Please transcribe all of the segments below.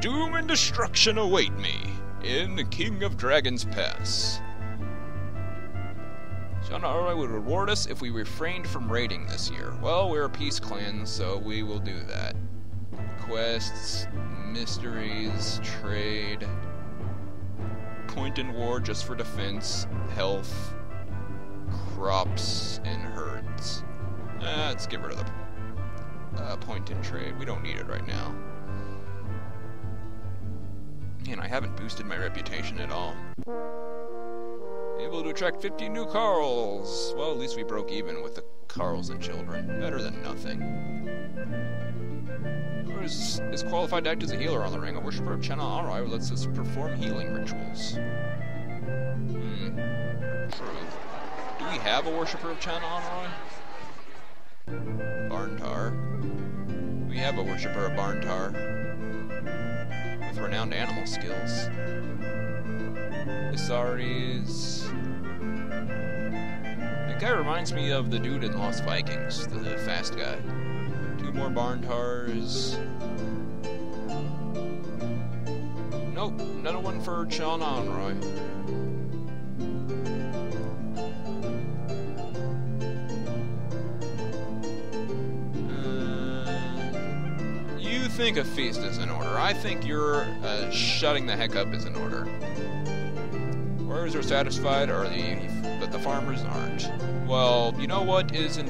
doom and destruction await me in the King of Dragons Pass. Arroy would reward us if we refrained from raiding this year. Well, we're a peace clan, so we will do that. Quests, mysteries, trade, point in war just for defense, health, crops, and herds. Uh, let's get rid of the uh, point in trade. We don't need it right now. And I haven't boosted my reputation at all. Able to attract 50 new Carls. Well, at least we broke even with the Carls and children. Better than nothing. Is, is qualified to act as a healer on the ring. A worshiper of Chalana Arroy lets us perform healing rituals. Hmm. True. Do we have a worshiper of Chalana Arroy? Barntar. We have a worshiper of Barntar. Renowned animal skills. Issaries. The guy reminds me of the dude in Lost Vikings, the fast guy. Two more Barntars. Nope, another one for Sean Onroy. Think a feast is in order. I think your uh, shutting the heck up is in order. Warriors are satisfied, or the but the farmers aren't. Well, you know what is in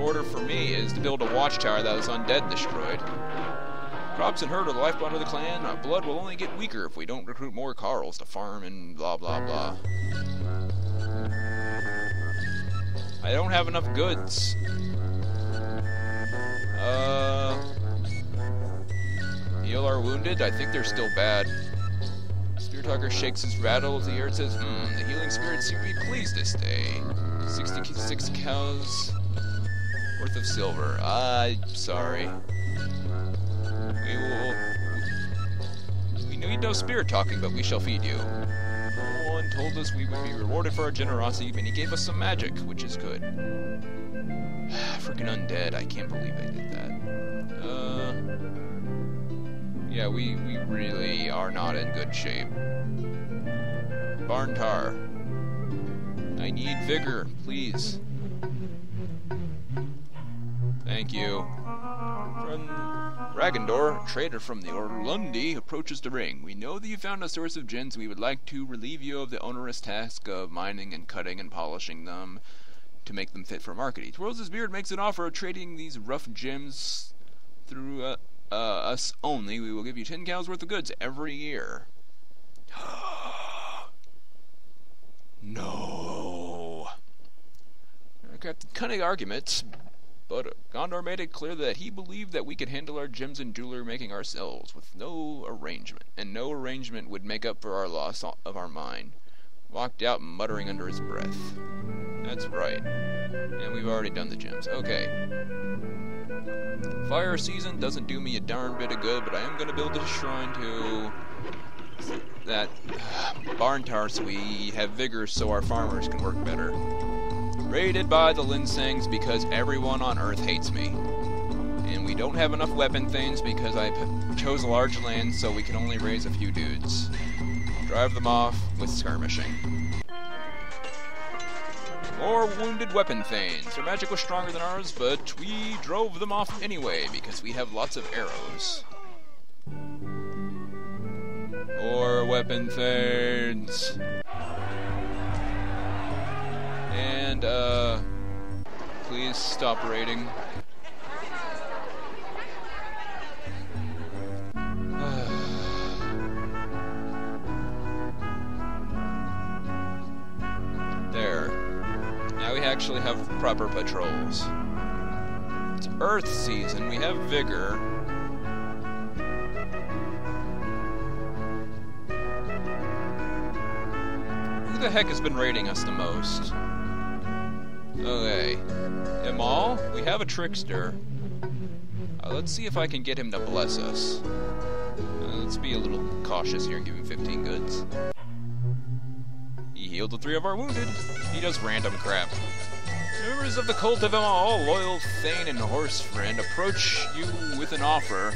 order for me is to build a watchtower that was undead destroyed. Crops and herd are the lifeblood of the clan. Our blood will only get weaker if we don't recruit more Carls to farm and blah blah blah. I don't have enough goods. Wounded. I think they're still bad. Spear shakes his rattle of the air and says, Hmm, the healing spirits seem to be pleased this day. 66 cows worth of silver. I'm sorry. We will... We need no spirit talking, but we shall feed you. One told us we would be rewarded for our generosity, and he gave us some magic, which is good. Freaking undead, I can't believe I did that. Uh... Yeah, we, we really are not in good shape. Barntar. I need vigor, please. Thank you. From Ragondor, a trader from the Orlundi, approaches the ring. We know that you found a source of gems. We would like to relieve you of the onerous task of mining and cutting and polishing them to make them fit for market. He twirls his beard, makes an offer of trading these rough gems through uh, uh, us only. We will give you ten cows worth of goods every year. no. Got cunning arguments, but Gondor made it clear that he believed that we could handle our gems and jewelry making ourselves with no arrangement, and no arrangement would make up for our loss of our mine. Walked out muttering under his breath. That's right. And we've already done the gems. Okay. Fire season doesn't do me a darn bit of good, but I am going to build a shrine to that Barntar so we have vigor so our farmers can work better. Raided by the Linsangs because everyone on Earth hates me. And we don't have enough weapon thanes because I chose a large land so we can only raise a few dudes. Drive them off with skirmishing. More wounded weapon thanes. Their magic was stronger than ours, but we drove them off anyway because we have lots of arrows. More weapon thanes. And, uh, please stop raiding. Actually have proper patrols. It's Earth season, we have vigor. Who the heck has been raiding us the most? Okay. Eurmal, we have a trickster. Uh, let's see if I can get him to bless us. Uh, let's be a little cautious here and give him 15 goods. He healed the three of our wounded. He does random crap. members of the cult of Elmal, all loyal Thane and horse friend, approach you with an offer.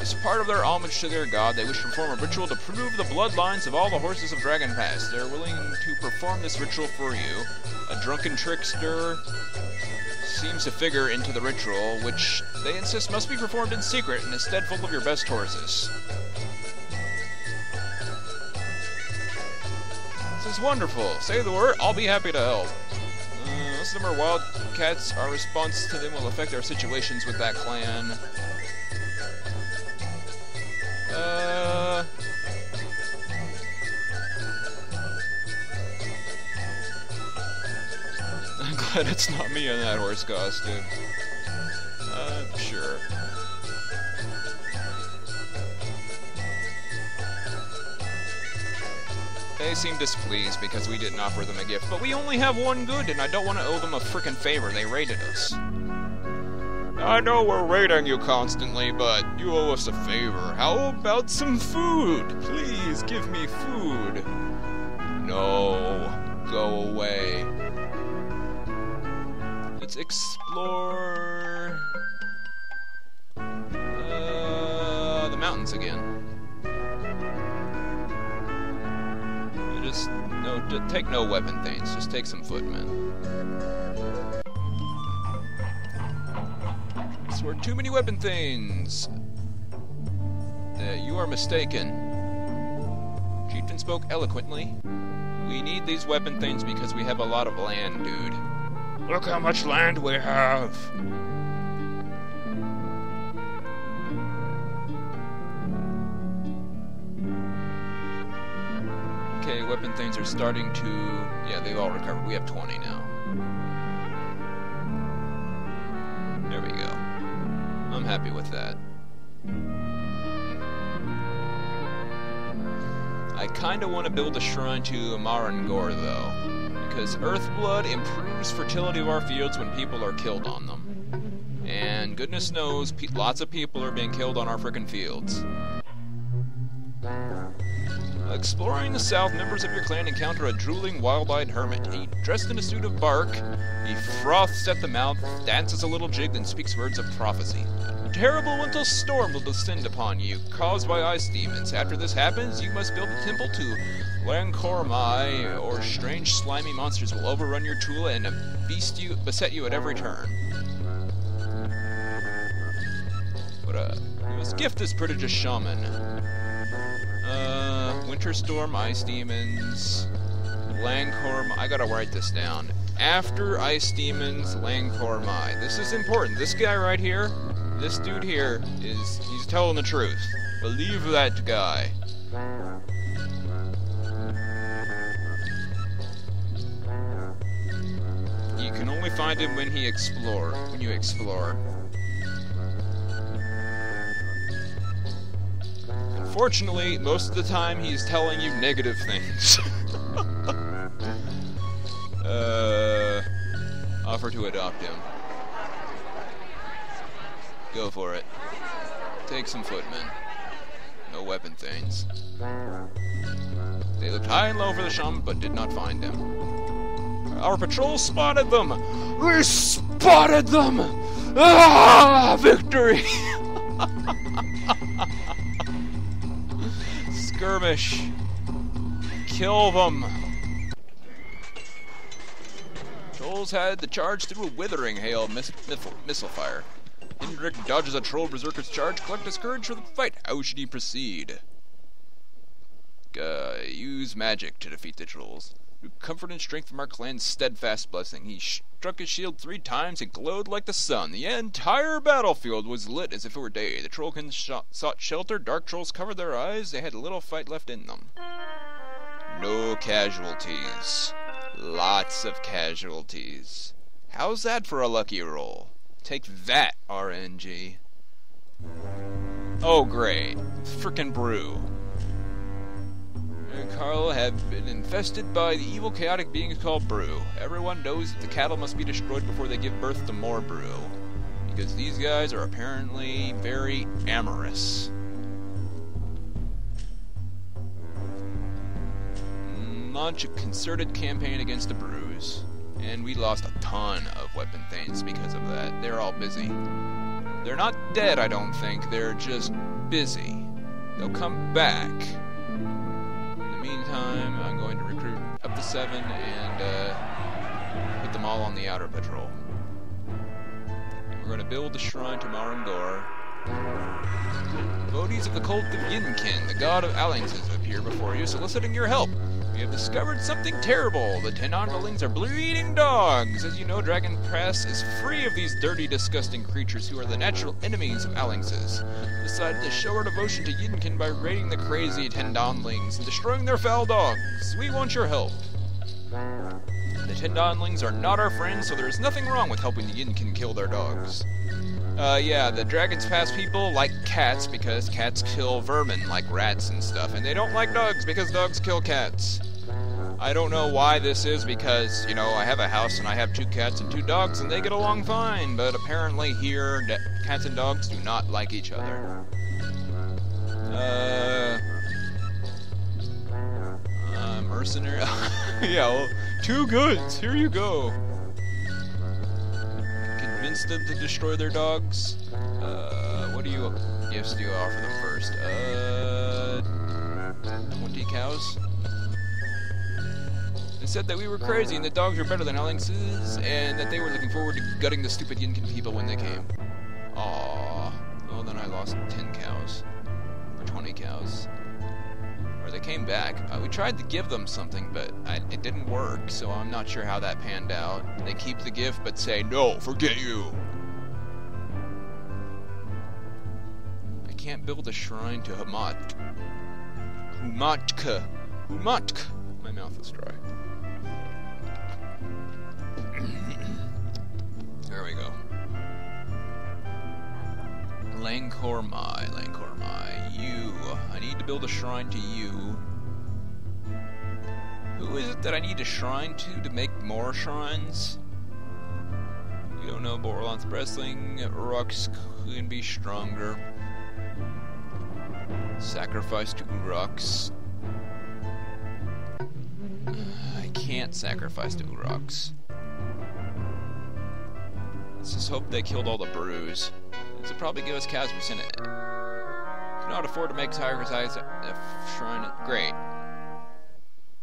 As part of their homage to their god, they wish to perform a ritual to prove the bloodlines of all the horses of Dragon Pass. They're willing to perform this ritual for you. A drunken trickster seems to figure into the ritual, which they insist must be performed in secret and instead full of your best horses. Is wonderful. Say the word, I'll be happy to help. Uh, them are wildcats. Our response to them will affect our situations with that clan. Uh... I'm glad it's not me in that horse costume. Uh, sure. They seem displeased because we didn't offer them a gift, but we only have one good, and I don't want to owe them a frickin' favor. They raided us. I know we're raiding you constantly, but you owe us a favor. How about some food? Please give me food. No, go away. Let's explore uh, the mountains again. Just no, take no weapon thanes. Just take some footmen. There were too many weapon thanes. Uh, you are mistaken. Chieftain spoke eloquently. We need these weapon thanes because we have a lot of land, dude. Look how much land we have. Weapon thanes are starting to... Yeah, they've all recovered. We have 20 now. There we go. I'm happy with that. I kinda want to build a shrine to Amarangor, though, because Earthblood improves fertility of our fields when people are killed on them. And goodness knows, lots of people are being killed on our frickin' fields. Exploring the south, members of your clan encounter a drooling, wild-eyed hermit. He, dressed in a suit of bark, he froths at the mouth, dances a little jig, then speaks words of prophecy. A terrible winter storm will descend upon you, caused by ice demons. After this happens, you must build a temple to Lhankor Mhy, or strange slimy monsters will overrun your Tula and beast you, beset you at every turn. But uh, you must gift this prodigious shaman. Uh, Winter Storm, Ice Demons, Lankorm. I gotta write this down. After Ice Demons, Lhankor Mhy. This is important. This guy right here, this dude here, is he's telling the truth. Believe that guy. You can only find him when he explore. When you explore. Unfortunately, most of the time he's telling you negative things. uh, offer to adopt him. Go for it. Take some footmen. No weapon thanes. They looked high and low for the shaman, but did not find him. Our patrol spotted them! We spotted them! Ah! Victory! skirmish. Kill them. Trolls had the charge through a withering hail miss missile, fire. Hendrik dodges a troll berserker's charge, collect his courage for the fight. How should he proceed? Uh, use magic to defeat the trolls. Comfort and strength from our clan's steadfast blessing, he struck his shield three times and glowed like the sun. The entire battlefield was lit as if it were day. The trollkins sought shelter, dark trolls covered their eyes, they had little fight left in them. No casualties. Lots of casualties. How's that for a lucky roll? Take that, RNG. Oh, great. Frickin' broo. Carl have been infested by the evil chaotic beings called Broo. Everyone knows that the cattle must be destroyed before they give birth to more Broo. Because these guys are apparently very amorous. Launch a concerted campaign against the Broos. And we lost a ton of weapon thanes because of that. They're all busy. They're not dead, I don't think. They're just busy. They'll come back. Meantime, I'm going to recruit up to seven and uh, put them all on the outer patrol. And we're going to build the shrine to Maran Gor. Devotees of the cult of Yinkin, the god of Alliances, appear before you, soliciting your help. We have discovered something terrible. The ten underlings are bleeding dogs. As you know, Dragon Pass is free of these dirty, disgusting creatures who are the natural enemies of Alliances. Decided to show our devotion to Yinkin by raiding the crazy Tendonlings and destroying their foul dogs. We want your help. The Tendonlings are not our friends, so there is nothing wrong with helping the Yinkin kill their dogs. Uh, yeah, the Dragon's Pass people like cats because cats kill vermin like rats and stuff, and they don't like dogs because dogs kill cats. I don't know why this is because, you know, I have a house and I have two cats and two dogs and they get along fine, but apparently here, cats and dogs do not like each other. Uh. Uh, mercenary. yeah, well, two goods, here you go them to destroy their dogs? Uh, what do you gifts do you offer them first? Uh, 20 cows? They said that we were crazy and the dogs were better than Alliances, and that they were looking forward to gutting the stupid Yinkin people when they came. Aww. Well, then I lost 10 cows. Or 20 cows they came back. Uh, we tried to give them something, but I, it didn't work, so I'm not sure how that panned out. They keep the gift, but say, no, forget you. I can't build a shrine to Hamat. Humatka. Humatka. My mouth is dry. there we go. Lhankor Mhy, Lhankor Mhy, you. I need to build a shrine to you. Who is it that I need a shrine to to make more shrines? You don't know Borlanth Wrestling. Rocks can be stronger. Sacrifice to Uroks. I can't sacrifice to Uroks. Let's just hope they killed all the broos. This will probably give us cows Cannot afford to make sacrifice a shrine. Great.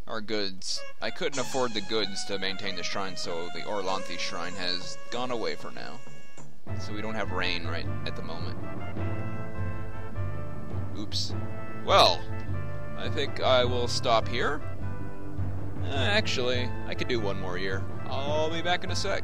Our goods. I couldn't afford the goods to maintain the shrine, so the Orlanthi shrine has gone away for now. So we don't have rain right at the moment. Oops. Well, I think I will stop here. Uh, actually, I could do one more year. I'll be back in a sec.